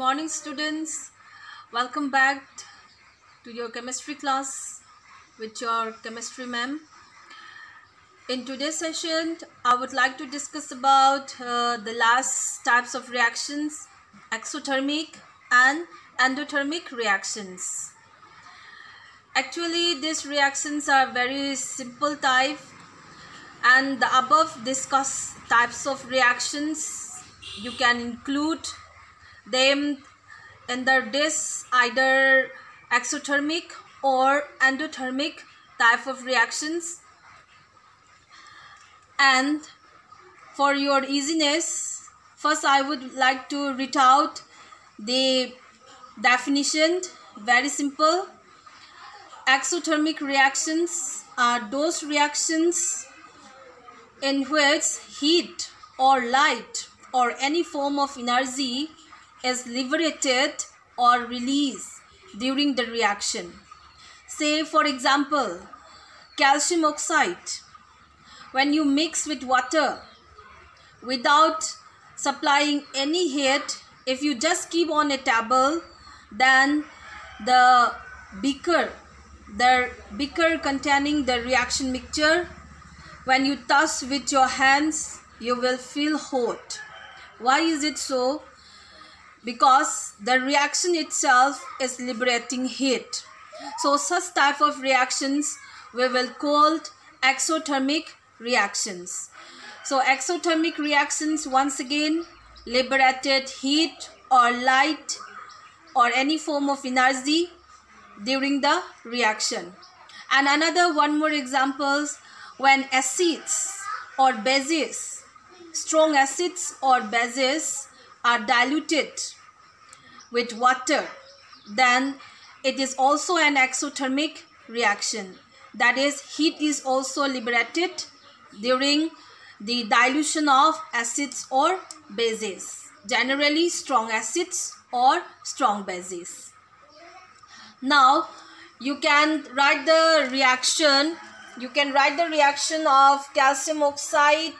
morning students. Welcome back to your chemistry class with your chemistry ma'am. In today's session i would like to discuss about uh, the last types of reactions exothermic and endothermic reactions. Actually these reactions are very simple type and the above discussed types of reactions you can include them the this either exothermic or endothermic type of reactions. And for your easiness first I would like to read out the definition. Very simple. Exothermic reactions are those reactions in which heat or light or any form of energy is liberated or released during the reaction. Say for example, calcium oxide. When you mix with water without supplying any heat, if you just keep on a table, then the beaker, the beaker containing the reaction mixture, when you touch with your hands, you will feel hot. Why is it so? Because the reaction itself is liberating heat. So such type of reactions we will call exothermic reactions. So exothermic reactions once again liberated heat or light or any form of energy during the reaction. And another one more examples when acids or bases, strong acids or bases are diluted with water, then it is also an exothermic reaction. That is, heat is also liberated during the dilution of acids or bases, generally strong acids or strong bases. Now, you can write the reaction, you can write the reaction of calcium oxide,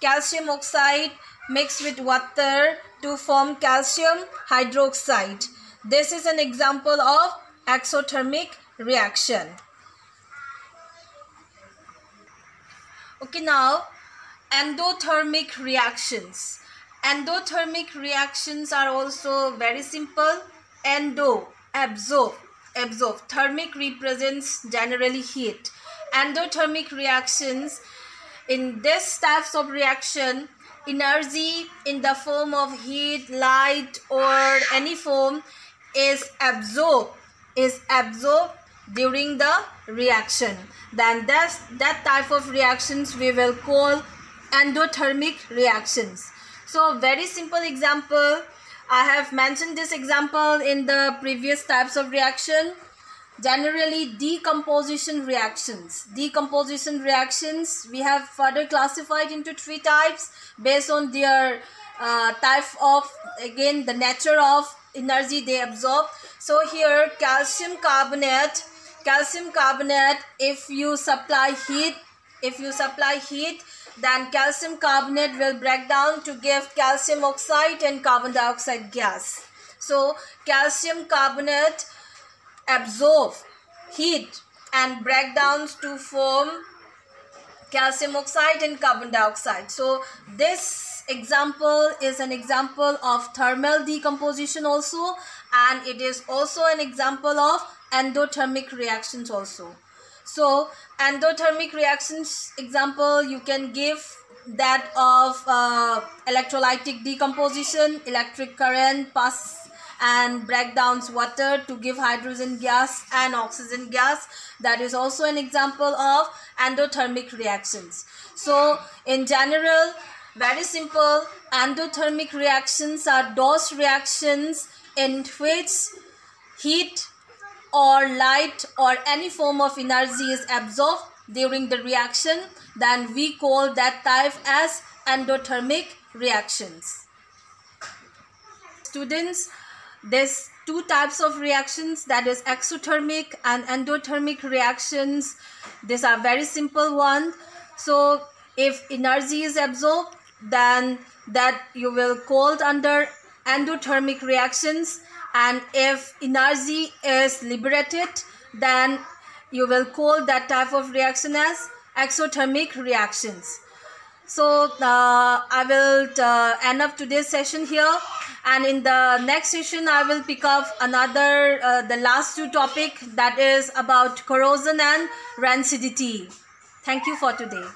calcium oxide mixed with water to form calcium hydroxide. This is an example of exothermic reaction. Okay, now endothermic reactions. Endothermic reactions are also very simple. Endo, absorb, absorb. Thermic represents generally heat. Endothermic reactions, in this types of reaction, energy in the form of heat, light or any form is absorbed is absorbed during the reaction. Then that's that type of reactions we will call endothermic reactions. So very simple example i have mentioned this example in the previous types of reaction generally decomposition reactions. Decomposition reactions we have further classified into three types based on their uh, type of again the nature of energy they absorb. So here calcium carbonate. Calcium carbonate if you supply heat if you supply heat then calcium carbonate will break down to give calcium oxide and carbon dioxide gas. So calcium carbonate absorb heat and breakdowns to form calcium oxide and carbon dioxide. So this example is an example of thermal decomposition also and it is also an example of endothermic reactions also. So endothermic reactions example you can give that of uh, electrolytic decomposition, electric current pass and break down water to give hydrogen gas and oxygen gas. That is also an example of endothermic reactions. So in general very simple endothermic reactions are those reactions in which heat or light or any form of energy is absorbed during the reaction. Then we call that type as endothermic reactions. Students there's two types of reactions that is exothermic and endothermic reactions. These are very simple one. So if energy is absorbed then that you will call under endothermic reactions. And if energy is liberated then you will call that type of reaction as exothermic reactions so uh, i will uh, end up today's session here. And in the next session i will pick up another uh, the last two topic that is about corrosion and rancidity. Thank you for today